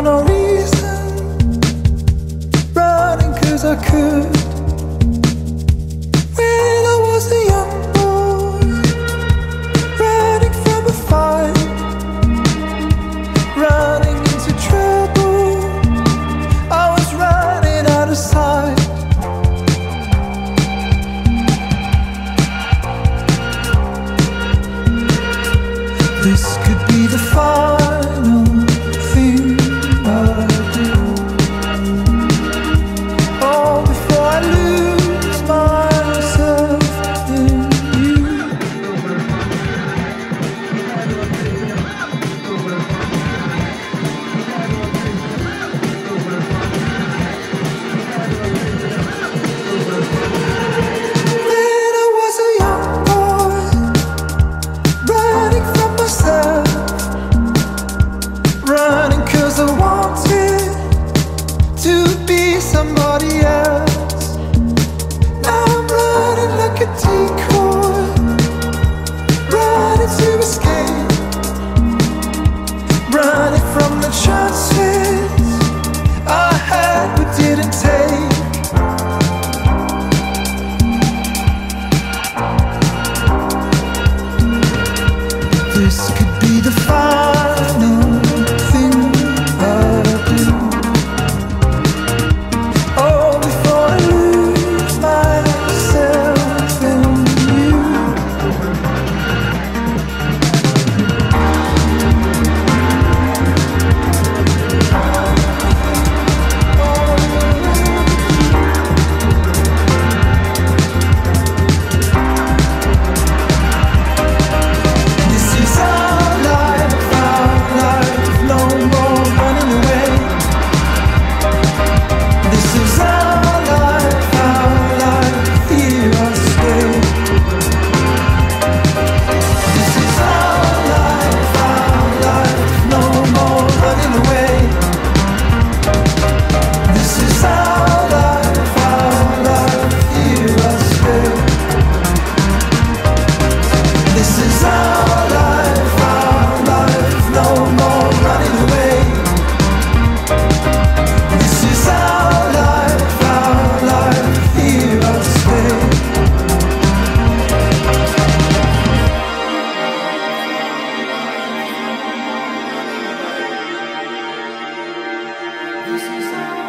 for no reason. Running cause I could. When I was a young boy, running from a fight, running into trouble. I was running out of sight. This to escape, running from the chance. How